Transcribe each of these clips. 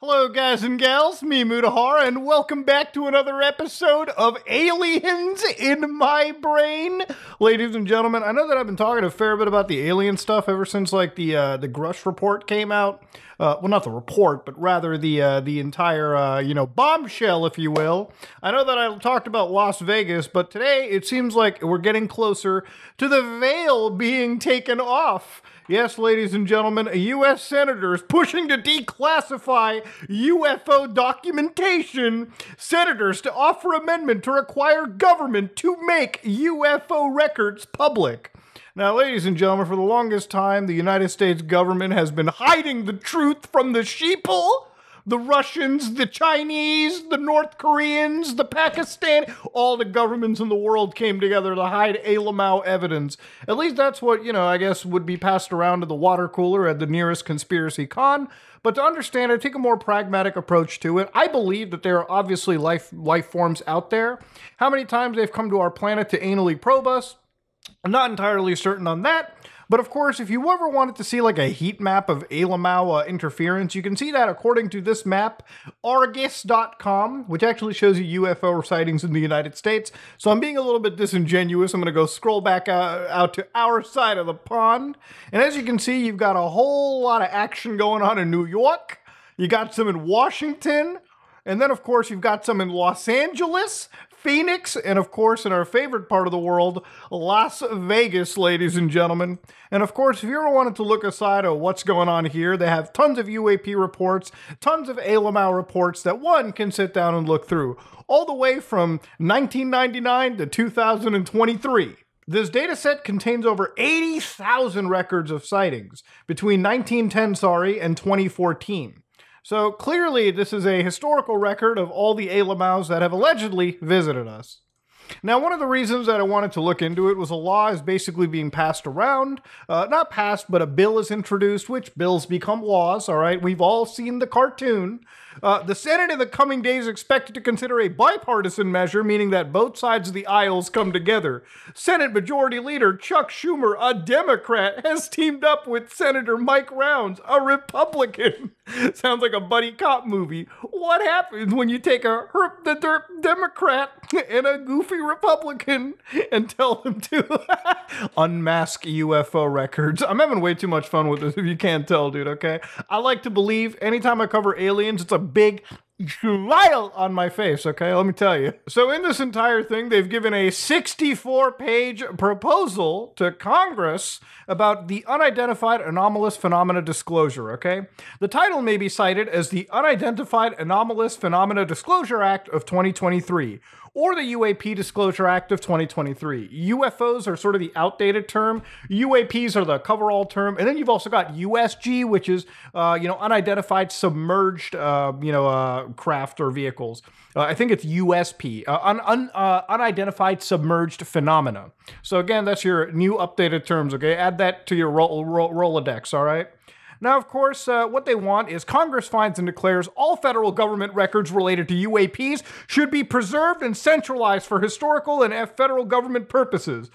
Hello, guys and gals, me Mutahar, and welcome back to another episode of Aliens in My Brain. Ladies and gentlemen, I know that I've been talking a fair bit about the alien stuff ever since like the uh, the Grusch report came out. Uh, well, not the report, but rather the uh, the entire uh, you know bombshell, if you will. I know that I talked about Las Vegas, but today it seems like we're getting closer to the veil being taken off. Yes, ladies and gentlemen, a U.S. senator is pushing to declassify UFO documentation. Senators to offer amendment to require government to make UFO records public. Now, ladies and gentlemen, for the longest time, the United States government has been hiding the truth from the sheeple the Russians, the Chinese, the North Koreans, the Pakistan, all the governments in the world came together to hide Alamau evidence. At least that's what, you know, I guess would be passed around to the water cooler at the nearest conspiracy con. But to understand it, take a more pragmatic approach to it. I believe that there are obviously life life forms out there. How many times they've come to our planet to anally probe us? I'm not entirely certain on that. But of course, if you ever wanted to see like a heat map of Alamau uh, interference, you can see that according to this map, Argus.com, which actually shows you UFO sightings in the United States. So I'm being a little bit disingenuous. I'm going to go scroll back uh, out to our side of the pond. And as you can see, you've got a whole lot of action going on in New York. You got some in Washington. And then, of course, you've got some in Los Angeles, Phoenix, and of course, in our favorite part of the world, Las Vegas, ladies and gentlemen. And of course, if you ever wanted to look aside at what's going on here, they have tons of UAP reports, tons of Alamau reports that one can sit down and look through, all the way from 1999 to 2023. This data set contains over 80,000 records of sightings between 1910, sorry, and 2014. So clearly, this is a historical record of all the Alamaus that have allegedly visited us. Now, one of the reasons that I wanted to look into it was a law is basically being passed around. Uh, not passed, but a bill is introduced, which bills become laws, all right? We've all seen the cartoon. Uh, the Senate in the coming days expected to consider a bipartisan measure, meaning that both sides of the aisles come together. Senate Majority Leader Chuck Schumer, a Democrat, has teamed up with Senator Mike Rounds, a Republican. Sounds like a buddy cop movie. What happens when you take a herp the derp Democrat and a goofy Republican and tell them to unmask UFO records? I'm having way too much fun with this if you can't tell, dude, okay? I like to believe anytime I cover aliens, it's a big smile on my face, okay? Let me tell you. So, in this entire thing, they've given a 64 page proposal to Congress about the Unidentified Anomalous Phenomena Disclosure, okay? The title may be cited as the Unidentified Anomalous Phenomena Disclosure Act of 2023 or the UAP Disclosure Act of 2023. UFOs are sort of the outdated term. UAPs are the coverall term, and then you've also got USG, which is uh, you know unidentified submerged uh, you know uh, craft or vehicles. Uh, I think it's USP, uh, un, un, uh, unidentified submerged phenomena. So again, that's your new updated terms. Okay, add that to your ro- ro- Rolodex. All right. Now, of course, uh, what they want is Congress finds and declares all federal government records related to UAPs should be preserved and centralized for historical and federal government purposes.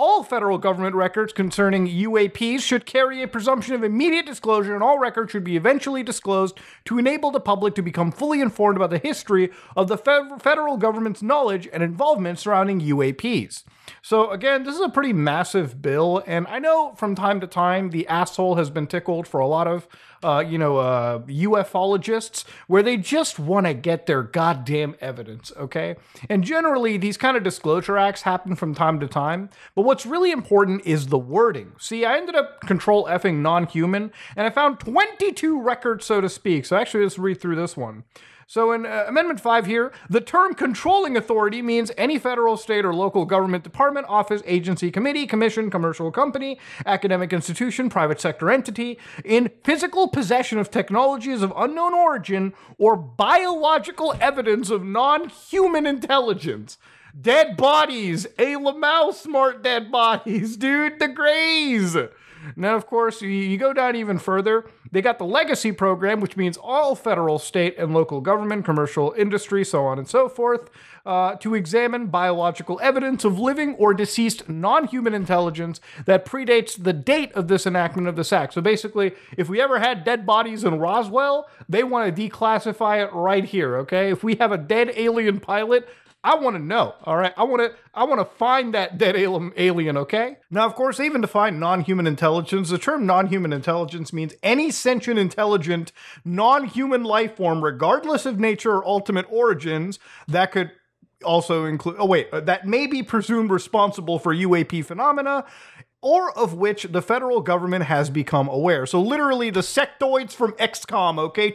All federal government records concerning UAPs should carry a presumption of immediate disclosure, and all records should be eventually disclosed to enable the public to become fully informed about the history of the federal government's knowledge and involvement surrounding UAPs. So, again, this is a pretty massive bill, and I know from time to time the asshole has been tickled for a lot of, uh, you know, uh, ufologists where they just want to get their goddamn evidence, okay? And generally, these kind of disclosure acts happen from time to time, but what's really important is the wording. See, I ended up control effing non human, and I found 22 records, so to speak. So, actually, let's read through this one. So, in uh, Amendment 5 here, the term controlling authority means any federal, state, or local government department, office, agency, committee, commission, commercial company, academic institution, private sector entity in physical possession of technologies of unknown origin or biological evidence of non human intelligence. Dead bodies, a Lamau smart dead bodies, dude, the Greys. Now, of course, you, you go down even further. They got the legacy program, which means all federal, state, and local government, commercial industry, so on and so forth, uh, to examine biological evidence of living or deceased non human intelligence that predates the date of this enactment of this act. So basically, if we ever had dead bodies in Roswell, they want to declassify it right here, okay? If we have a dead alien pilot, I want to know. All right, I want to I want to find that dead alien. Okay. Now, of course, even to find non-human intelligence, the term non-human intelligence means any sentient, intelligent, non-human life form, regardless of nature or ultimate origins, that could also include. Oh wait, that may be presumed responsible for UAP phenomena or of which the federal government has become aware. So literally the sectoids from XCOM, okay?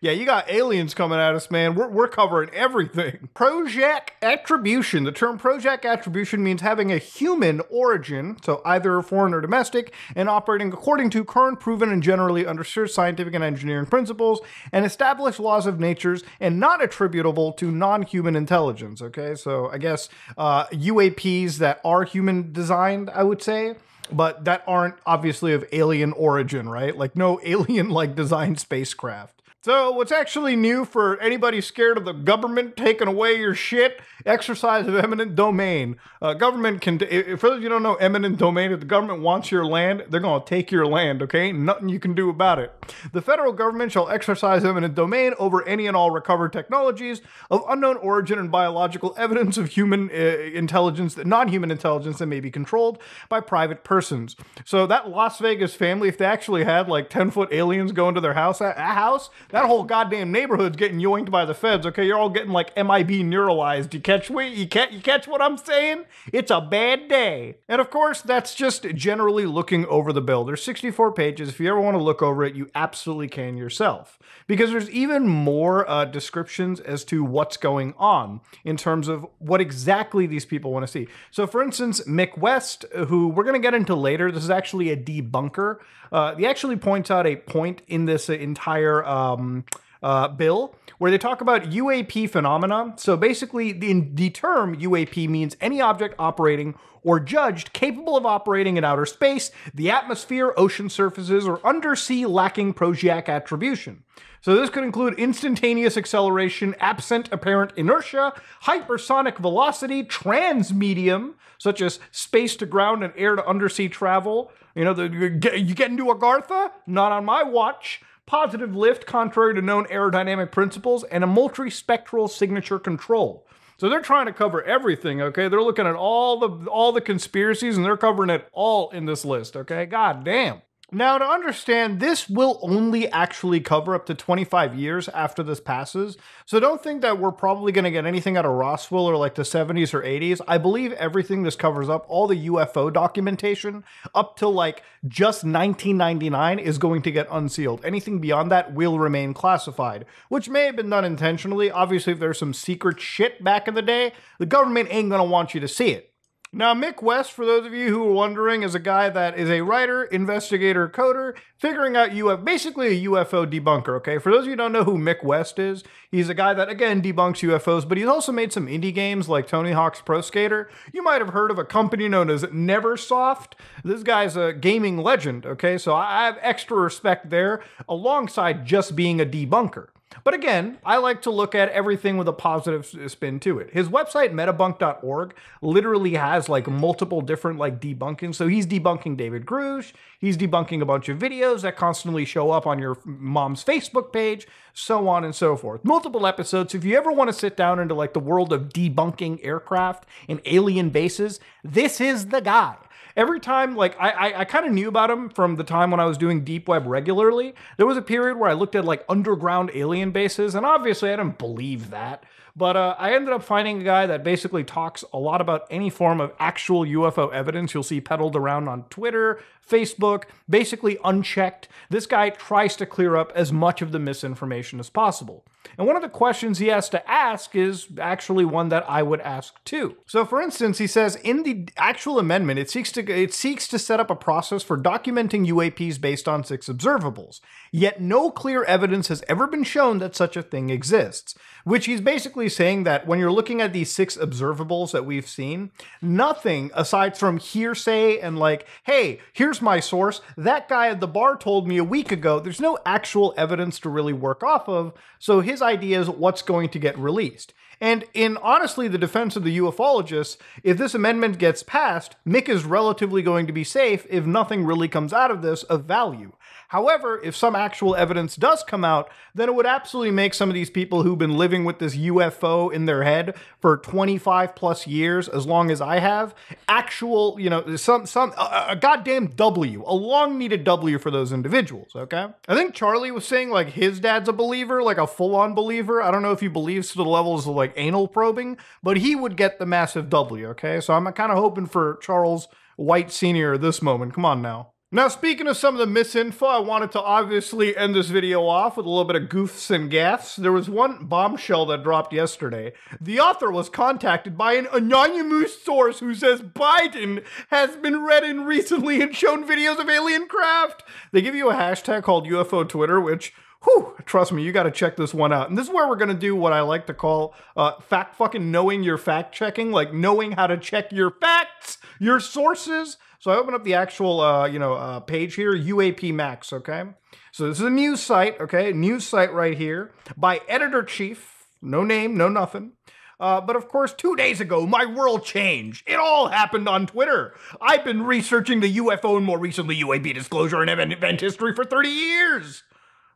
Yeah, you got aliens coming at us, man. We're, we're covering everything. Prosaic attribution. The term prosaic attribution means having a human origin, so either foreign or domestic, and operating according to current proven and generally understood scientific and engineering principles and established laws of natures and not attributable to non-human intelligence, okay? So I guess uh, UAPs that are human designed, I would say, but that aren't obviously of alien origin, right? Like no alien like designed spacecraft. So, what's actually new for anybody scared of the government taking away your shit? Exercise of eminent domain. Uh, government can, if for those you don't know, eminent domain, if the government wants your land, they're going to take your land, okay? Nothing you can do about it. The federal government shall exercise eminent domain over any and all recovered technologies of unknown origin and biological evidence of human uh, intelligence, non human intelligence that may be controlled by private persons. So, that Las Vegas family, if they actually had like 10 foot aliens going to their house, a house, that whole goddamn neighborhood's getting yoinked by the feds. Okay, you're all getting like MIB neuralyzed. You catch me? You catch? You catch what I'm saying? It's a bad day. And of course, that's just generally looking over the bill. There's 64 pages. If you ever want to look over it, you absolutely can yourself. Because there's even more uh, descriptions as to what's going on in terms of what exactly these people want to see. So, for instance, Mick West, who we're going to get into later, this is actually a debunker. Uh, he actually points out a point in this entire. Um, um, uh, bill where they talk about UAP phenomena. So basically, the, the term UAP means any object operating or judged capable of operating in outer space, the atmosphere, ocean surfaces, or undersea lacking prosaic attribution. So this could include instantaneous acceleration, absent apparent inertia, hypersonic velocity, transmedium, such as space to ground and air to undersea travel. You know, the, you get into Agartha? Not on my watch positive lift contrary to known aerodynamic principles, and a multispectral signature control. So they're trying to cover everything, okay? They're looking at all the all the conspiracies and they're covering it all in this list, okay? God damn. Now, to understand, this will only actually cover up to 25 years after this passes. So don't think that we're probably going to get anything out of Roswell or like the 70s or 80s. I believe everything this covers up, all the UFO documentation up till like just 1999 is going to get unsealed. Anything beyond that will remain classified, which may have been done intentionally. Obviously, if there's some secret shit back in the day, the government ain't going to want you to see it. Now, Mick West, for those of you who are wondering, is a guy that is a writer, investigator, coder, figuring out UFO, basically a UFO debunker, okay? For those of you who don't know who Mick West is, he's a guy that, again, debunks UFOs, but he's also made some indie games like Tony Hawk's Pro Skater. You might have heard of a company known as Neversoft. This guy's a gaming legend, okay? So I have extra respect there, alongside just being a debunker. But again, I like to look at everything with a positive spin to it. His website, metabunk.org, literally has like multiple different like debunking. So he's debunking David Grusch. He's debunking a bunch of videos that constantly show up on your mom's Facebook page, so on and so forth. Multiple episodes. If you ever want to sit down into like the world of debunking aircraft and alien bases, this is the guy every time, like I, I, I kind of knew about him from the time when I was doing deep web regularly. There was a period where I looked at like underground alien bases, and obviously I didn't believe that. But uh, I ended up finding a guy that basically talks a lot about any form of actual UFO evidence you'll see peddled around on Twitter, Facebook, basically unchecked. This guy tries to clear up as much of the misinformation as possible. And one of the questions he has to ask is actually one that I would ask too. So for instance, he says in the actual amendment, it seeks to it seeks to set up a process for documenting UAPs based on six observables. Yet no clear evidence has ever been shown that such a thing exists. Which he's basically saying that when you're looking at these six observables that we've seen, nothing aside from hearsay and like, hey, here's my source, that guy at the bar told me a week ago, there's no actual evidence to really work off of, so his idea is what's going to get released. And in honestly the defense of the ufologists, if this amendment gets passed, Mick is relatively going to be safe if nothing really comes out of this of value. However, if some actual evidence does come out, then it would absolutely make some of these people who've been living with this UFO in their head for 25 plus years, as long as I have, actual, you know, some, some, a, a goddamn W, a long needed W for those individuals, okay? I think Charlie was saying like his dad's a believer, like a full on believer. I don't know if he believes to the levels of like anal probing, but he would get the massive W, okay? So I'm kind of hoping for Charles White Sr. this moment. Come on now. Now, speaking of some of the misinfo, I wanted to obviously end this video off with a little bit of goofs and gaffs. There was one bombshell that dropped yesterday. The author was contacted by an anonymous source who says Biden has been read in recently and shown videos of alien craft. They give you a hashtag called UFO Twitter, which Whew, trust me, you got to check this one out. And this is where we're going to do what I like to call uh, fact fucking knowing your fact checking, like knowing how to check your facts, your sources. So I open up the actual, uh, you know, uh, page here, UAP Max, okay? So this is a news site, okay? News site right here by editor-chief, no name, no nothing. Uh, but of course, two days ago, my world changed. It all happened on Twitter. I've been researching the UFO and more recently UAP disclosure and event history for 30 years.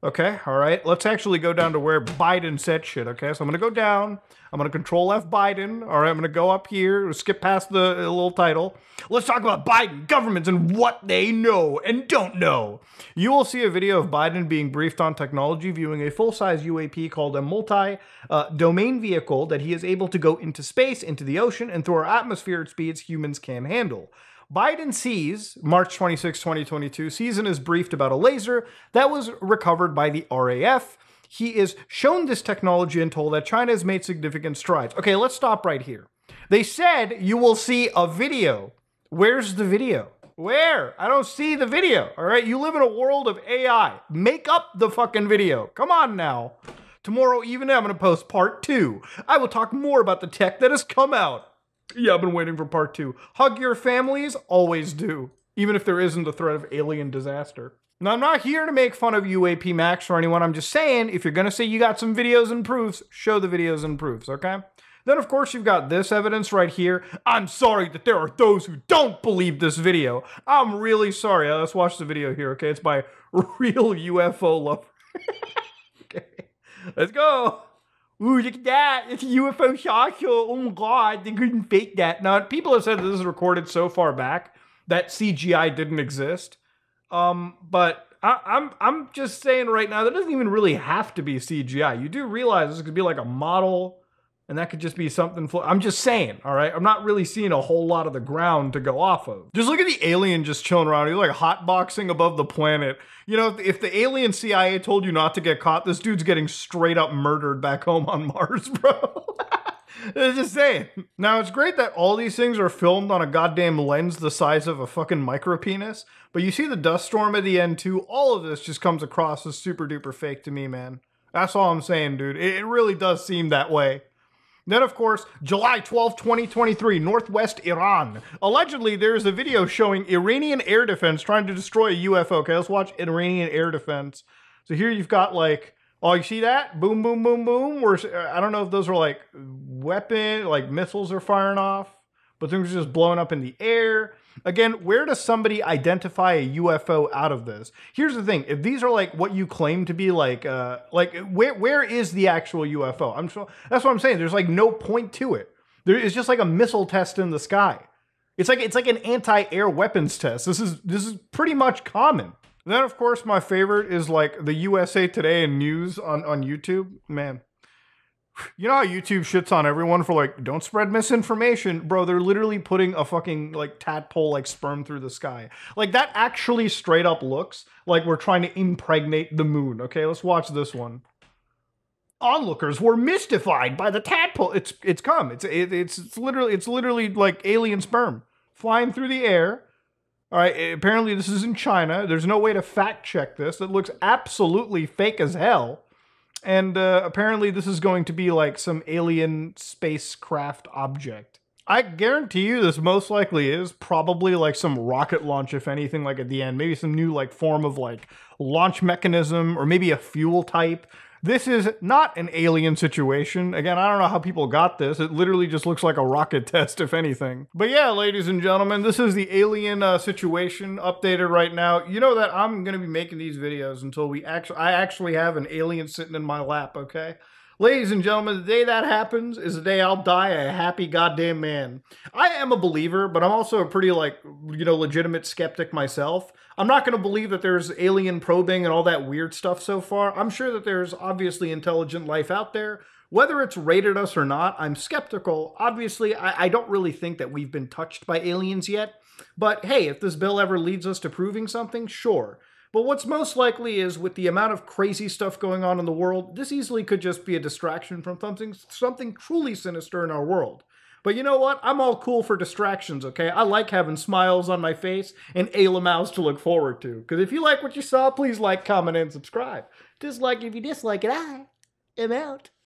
Okay, all right. Let's actually go down to where Biden said shit. Okay, so I'm gonna go down. I'm gonna control F Biden. All right, I'm gonna go up here, skip past the little title. Let's talk about Biden, governments, and what they know and don't know. You will see a video of Biden being briefed on technology, viewing a full size UAP called a multi uh, domain vehicle that he is able to go into space, into the ocean, and through our atmosphere at speeds humans can handle. Biden sees, March 26, 2022, season is briefed about a laser that was recovered by the RAF. He is shown this technology and told that China has made significant strides. Okay, let's stop right here. They said you will see a video. Where's the video? Where? I don't see the video. All right, you live in a world of AI. Make up the fucking video. Come on now. Tomorrow evening, I'm going to post part two. I will talk more about the tech that has come out. Yeah, I've been waiting for part two. Hug your families, always do, even if there isn't a threat of alien disaster. Now, I'm not here to make fun of UAP Max or anyone. I'm just saying, if you're going to say you got some videos and proofs, show the videos and proofs, okay? Then, of course, you've got this evidence right here. I'm sorry that there are those who don't believe this video. I'm really sorry. Uh, let's watch the video here, okay? It's by Real UFO Lover. okay, let's go. Ooh, look at that. It's a UFO shot show. Oh my god, they couldn't fake that. Now, people have said that this is recorded so far back that CGI didn't exist. Um, but I, I'm I'm just saying right now, that doesn't even really have to be CGI. You do realize this could be like a model and that could just be something. Fl- I'm just saying, all right. I'm not really seeing a whole lot of the ground to go off of. Just look at the alien just chilling around. He's like hotboxing above the planet. You know, if, if the alien CIA told you not to get caught, this dude's getting straight up murdered back home on Mars, bro. just saying. Now, it's great that all these things are filmed on a goddamn lens the size of a fucking micro penis, but you see the dust storm at the end too. All of this just comes across as super duper fake to me, man. That's all I'm saying, dude. It really does seem that way. Then, of course, July 12, 2023, Northwest Iran. Allegedly, there's a video showing Iranian air defense trying to destroy a UFO. Okay, let's watch Iranian air defense. So here you've got like, oh, you see that? Boom, boom, boom, boom. Where uh, I don't know if those are like weapon, like missiles are firing off, but things are just blowing up in the air. Again, where does somebody identify a UFO out of this? Here's the thing: if these are like what you claim to be, like, uh, like where where is the actual UFO? I'm sure that's what I'm saying. There's like no point to it. There is just like a missile test in the sky. It's like it's like an anti-air weapons test. This is this is pretty much common. then, of course, my favorite is like the USA Today and news on on YouTube. Man, you know how YouTube shits on everyone for like, don't spread misinformation, bro. They're literally putting a fucking like tadpole like sperm through the sky. Like that actually straight up looks like we're trying to impregnate the moon. Okay, let's watch this one. Onlookers were mystified by the tadpole. It's it's come. It's it, it's it's literally it's literally like alien sperm flying through the air All right, apparently this is in China. There's no way to fact check this. It looks absolutely fake as hell. And uh, apparently this is going to be like some alien spacecraft object. I guarantee you this most likely is probably like some rocket launch, if anything, like at the end. Maybe some new like form of like launch mechanism or maybe a fuel type. This is not an alien situation. Again, I don't know how people got this. It literally just looks like a rocket test, if anything. But yeah, ladies and gentlemen, this is the alien uh, situation updated right now. You know that I'm going to be making these videos until we actually, I actually have an alien sitting in my lap, okay? Ladies and gentlemen, the day that happens is the day I'll die a happy goddamn man. I am a believer, but I'm also a pretty, like, you know, legitimate skeptic myself. I'm not going to believe that there's alien probing and all that weird stuff so far. I'm sure that there's obviously intelligent life out there. Whether it's rated us or not, I'm skeptical. Obviously, I, I don't really think that we've been touched by aliens yet. But hey, if this bill ever leads us to proving something, sure. But what's most likely is with the amount of crazy stuff going on in the world, this easily could just be a distraction from something something truly sinister in our world. But you know what? I'm all cool for distractions, okay? I like having smiles on my face and Alamaus to look forward to. Because if you like what you saw, please like, comment, and subscribe. Dislike if you dislike it, I am out.